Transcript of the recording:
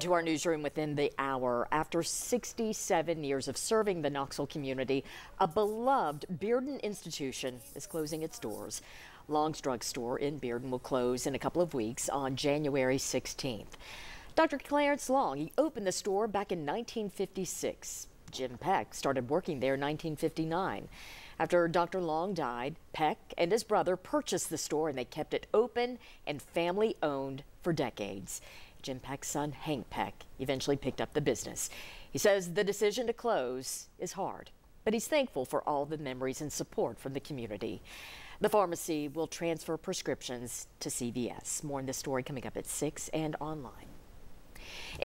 To our newsroom within the hour. After 67 years of serving the Knoxville community, a beloved Bearden institution is closing its doors. Long's Drug Store in Bearden will close in a couple of weeks on January 16th. Dr. Clarence Long, he opened the store back in 1956. Jim Peck started working there in 1959. After Dr. Long died, Peck and his brother purchased the store and they kept it open and family owned for decades. Jim Peck's son, Hank Peck, eventually picked up the business. He says the decision to close is hard, but he's thankful for all the memories and support from the community. The pharmacy will transfer prescriptions to CVS. More in this story coming up at 6 and online.